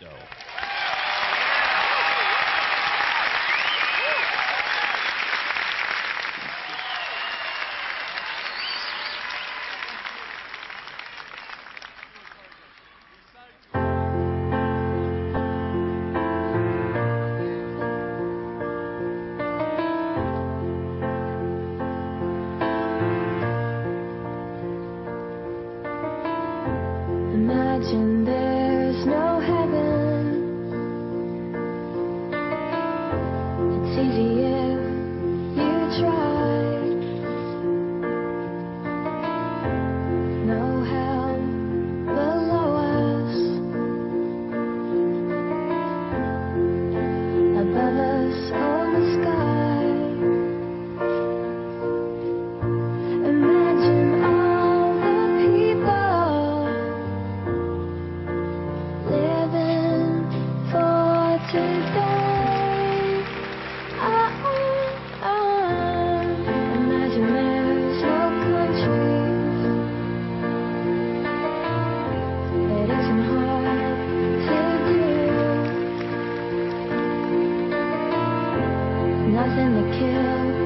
go. Nothing to kill